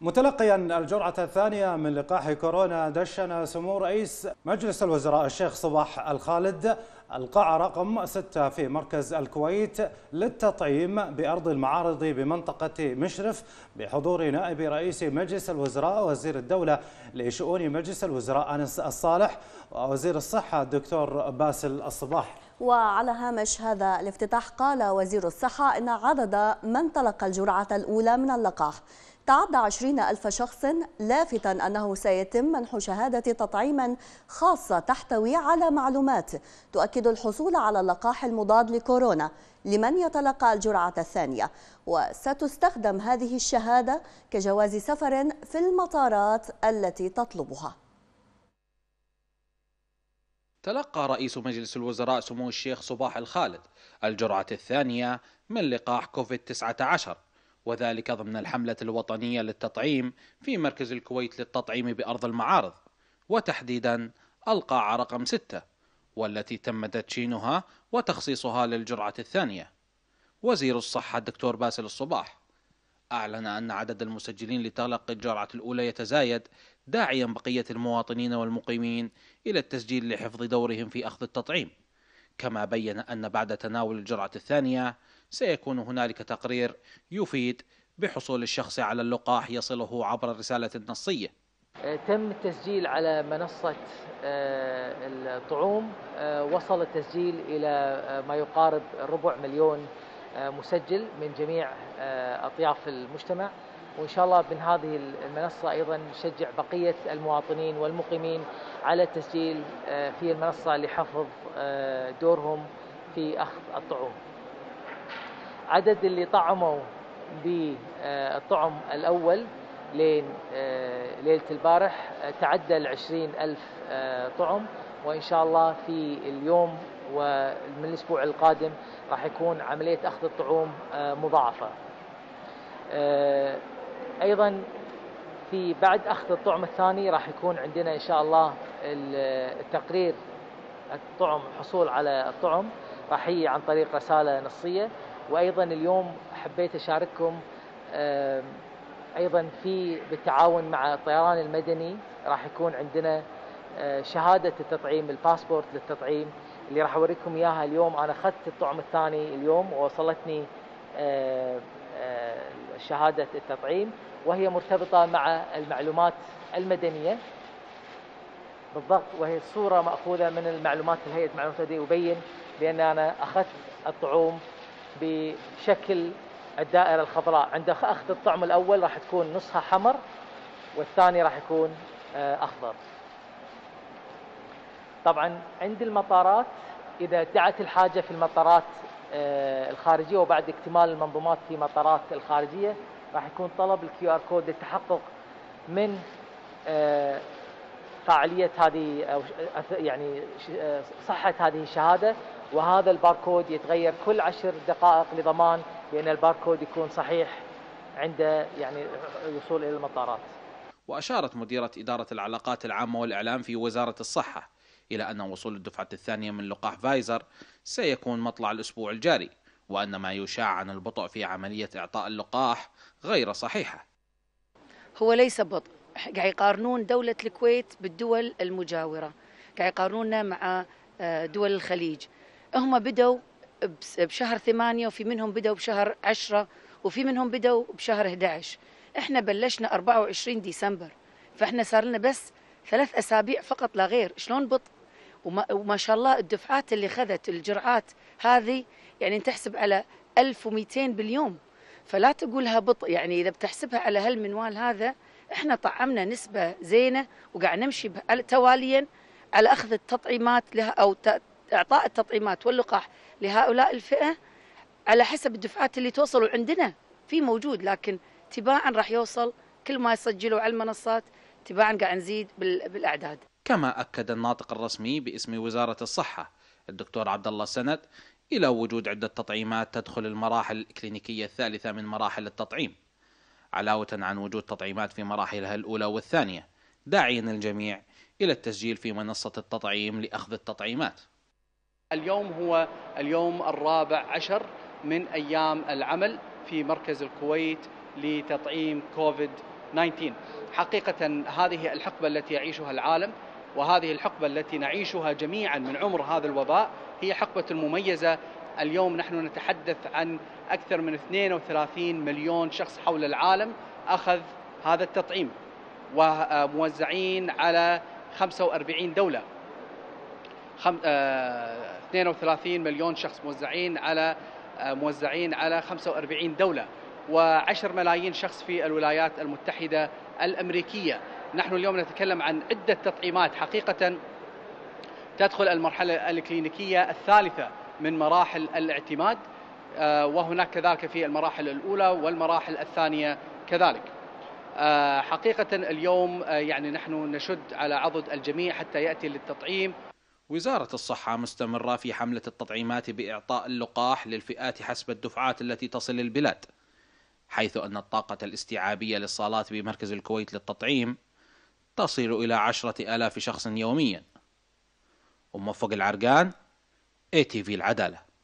متلقيا الجرعة الثانية من لقاح كورونا دشن سمو رئيس مجلس الوزراء الشيخ صباح الخالد. القاعة رقم 6 في مركز الكويت للتطعيم بأرض المعارض بمنطقة مشرف بحضور نائب رئيس مجلس الوزراء وزير الدولة لشؤون مجلس الوزراء أنس الصالح ووزير الصحة الدكتور باسل الصباح. وعلى هامش هذا الافتتاح قال وزير الصحة إن عدد من تلقى الجرعة الأولى من اللقاح. تعدى عشرين ألف شخص لافتا أنه سيتم منح شهادة تطعيم خاصة تحتوي على معلومات تؤكد الحصول على اللقاح المضاد لكورونا لمن يتلقى الجرعة الثانية. وستستخدم هذه الشهادة كجواز سفر في المطارات التي تطلبها. تلقى رئيس مجلس الوزراء سمو الشيخ صباح الخالد الجرعة الثانية من لقاح كوفيد 19 وذلك ضمن الحملة الوطنية للتطعيم في مركز الكويت للتطعيم بأرض المعارض. وتحديدا القاعة رقم 6 والتي تم تدشينها وتخصيصها للجرعة الثانية. وزير الصحة الدكتور باسل الصباح أعلن أن عدد المسجلين لتلقي الجرعة الأولى يتزايد داعيا بقية المواطنين والمقيمين إلى التسجيل لحفظ دورهم في أخذ التطعيم. كما بين أن بعد تناول الجرعة الثانية سيكون هنالك تقرير يفيد بحصول الشخص على اللقاح يصله عبر الرسالة النصية. تم التسجيل على منصة الطعوم. وصل التسجيل إلى ما يقارب ربع مليون مسجل من جميع أطياف المجتمع. وإن شاء الله من هذه المنصة أيضا نشجع بقية المواطنين والمقيمين على التسجيل في المنصة لحفظ دورهم في أخذ الطعوم. عدد اللي طعموا بالطعم الأول لين ليلة البارح تعدى العشرين ألف طعم. وإن شاء الله في اليوم ومن الأسبوع القادم راح يكون عملية أخذ الطعوم مضاعفة. أيضا في بعد أخذ الطعم الثاني راح يكون عندنا إن شاء الله التقرير الطعم حصول على الطعم. راح يجي عن طريق رسالة نصية. وأيضا اليوم حبيت أشارككم أيضا في بالتعاون مع الطيران المدني راح يكون عندنا شهادة التطعيم الباسبورت للتطعيم اللي راح أوريكم إياها اليوم. أنا أخذت الطعم الثاني اليوم ووصلتني شهادة التطعيم وهي مرتبطة مع المعلومات المدنية. بالضبط وهي صورة مأخوذة من المعلومات الهيئه معلومات المدنية. وبين بأن أنا أخذت الطعوم بشكل الدائرة الخضراء. عند أخذ الطعم الأول راح تكون نصها حمر والثاني راح يكون أخضر. طبعا عند المطارات إذا دعت الحاجة في المطارات الخارجية وبعد اكتمال المنظومات في مطارات الخارجية راح يكون طلب ال QR code للتحقق من فاعلية هذه يعني صحة هذه الشهادة. وهذا الباركود يتغير كل عشر دقائق لضمان بأن الباركود يكون صحيح عند يعني الوصول إلى المطارات. وأشارت مديرة إدارة العلاقات العامة والإعلام في وزارة الصحة إلى أن وصول الدفعة الثانية من لقاح فايزر سيكون مطلع الأسبوع الجاري وأن ما يشاع عن البطء في عملية إعطاء اللقاح غير صحيحة. هو ليس بطء. قاعد يقارنون دولة الكويت بالدول المجاورة. قاعد يقارنوننا مع دول الخليج. هم بدوا بشهر ثمانية وفي منهم بدوا بشهر عشرة وفي منهم بدوا بشهر 11 إحنا بلشنا 24 ديسمبر. فإحنا صار لنا بس ثلاث أسابيع فقط لا غير. شلون بطء وما, وما شاء الله الدفعات اللي خذت الجرعات هذه يعني تحسب على 1200 باليوم. فلا تقولها بطء يعني إذا بتحسبها على هالمنوال هذا إحنا طعمنا نسبة زينة وقاعد نمشي تواليا على أخذ التطعيمات لها أو إعطاء التطعيمات واللقاح لهؤلاء الفئة على حسب الدفعات اللي توصلوا عندنا في موجود لكن تباعا راح يوصل كل ما يسجلوا على المنصات تباعا قاعد نزيد بالأعداد. كما أكد الناطق الرسمي باسم وزارة الصحة الدكتور عبد الله سند إلى وجود عدة تطعيمات تدخل المراحل الكلينيكية الثالثة من مراحل التطعيم. علاوة عن وجود تطعيمات في مراحلها الأولى والثانية، داعيا الجميع إلى التسجيل في منصة التطعيم لأخذ التطعيمات. اليوم هو اليوم الرابع عشر من أيام العمل في مركز الكويت لتطعيم كوفيد 19 حقيقة هذه الحقبة التي يعيشها العالم وهذه الحقبة التي نعيشها جميعا من عمر هذا الوباء هي حقبة مميزة اليوم نحن نتحدث عن أكثر من 32 مليون شخص حول العالم أخذ هذا التطعيم وموزعين على 45 دولة. 32 آه، مليون شخص موزعين على آه، موزعين على 45 دولة و10 ملايين شخص في الولايات المتحدة الأمريكية. نحن اليوم نتكلم عن عدة تطعيمات حقيقة تدخل المرحلة الكلينيكية الثالثة من مراحل الاعتماد آه، وهناك كذلك في المراحل الأولى والمراحل الثانية كذلك. حقيقة اليوم يعني نحن نشد على عضد الجميع حتى يأتي للتطعيم. وزارة الصحة مستمرة في حملة التطعيمات بإعطاء اللقاح للفئات حسب الدفعات التي تصل البلاد حيث أن الطاقة الاستيعابية للصالات بمركز الكويت للتطعيم تصل إلى عشرة آلاف شخص يوميا. وموفق العرقان اي تي في العدالة.